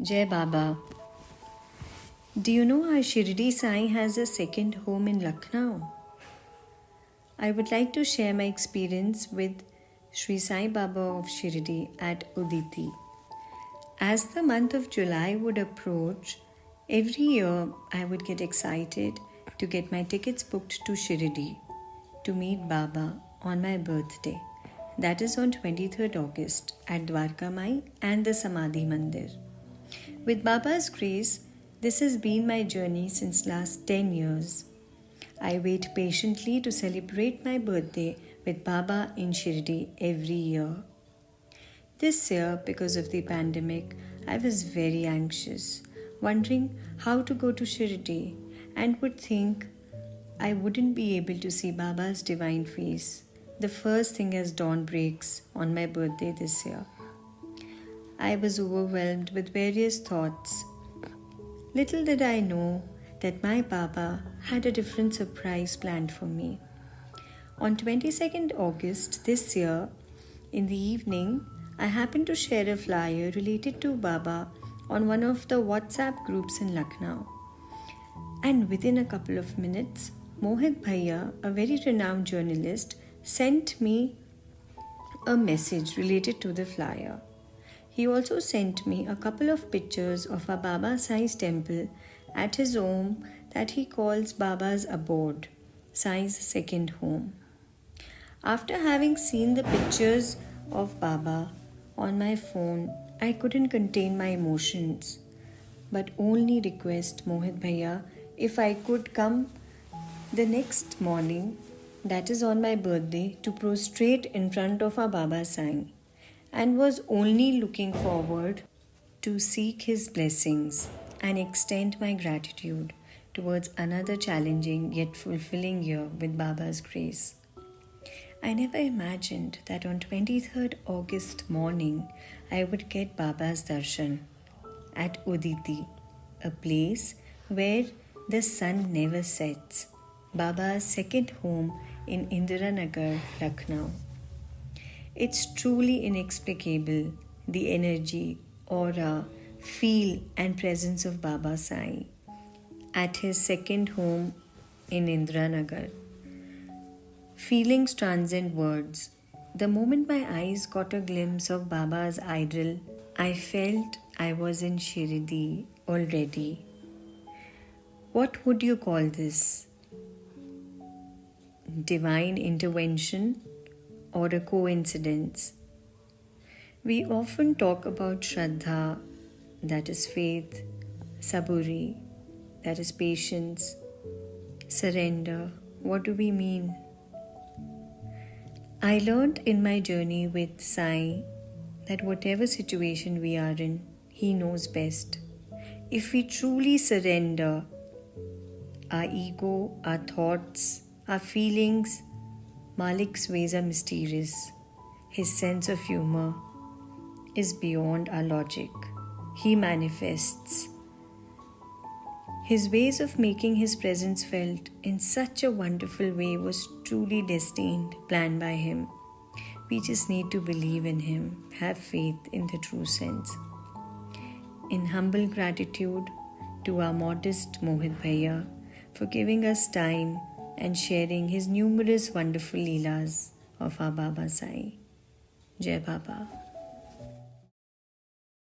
Jai Baba. Do you know our Shirdi Sai has a second home in Lucknow? I would like to share my experience with Sri Sai Baba of Shirdi at Oditi. As the month of July would approach, every year I would get excited to get my tickets booked to Shirdi to meet Baba on my birthday. That is on 23rd August at Dwarka Mai and the Samadhi Mandir. With Baba's grace, this has been my journey since last 10 years. I wait patiently to celebrate my birthday with Baba in Shirdi every year. This year, because of the pandemic, I was very anxious, wondering how to go to Shirdi and would think I wouldn't be able to see Baba's divine face the first thing as dawn breaks on my birthday this year. I was overwhelmed with various thoughts. Little did I know that my Baba had a different surprise planned for me. On 22nd August this year, in the evening, I happened to share a flyer related to Baba on one of the WhatsApp groups in Lucknow. And within a couple of minutes, Mohit Bhaiya, a very renowned journalist, sent me a message related to the flyer. He also sent me a couple of pictures of a Baba Sai's temple at his home that he calls Baba's abode, Sai's second home. After having seen the pictures of Baba on my phone, I couldn't contain my emotions, but only request Mohit Bhaiya if I could come the next morning that is on my birthday, to prostrate in front of our Baba Sai and was only looking forward to seek his blessings and extend my gratitude towards another challenging yet fulfilling year with Baba's grace. I never imagined that on 23rd August morning I would get Baba's darshan at Oditi, a place where the sun never sets, Baba's second home in Indiranagar, Lucknow. It's truly inexplicable the energy, aura, feel, and presence of Baba Sai at his second home in Indiranagar. Feelings transcend words. The moment my eyes caught a glimpse of Baba's idol, I felt I was in Shirdi already. What would you call this? divine intervention or a coincidence. We often talk about Shraddha, that is faith, Saburi, that is patience, surrender. What do we mean? I learned in my journey with Sai that whatever situation we are in, He knows best. If we truly surrender our ego, our thoughts, our feelings, Malik's ways are mysterious. His sense of humor is beyond our logic. He manifests. His ways of making his presence felt in such a wonderful way was truly destined, planned by him. We just need to believe in him, have faith in the true sense. In humble gratitude to our modest Mohit Bhaiya for giving us time and sharing his numerous wonderful leelas of our Baba Sai. Jai Baba.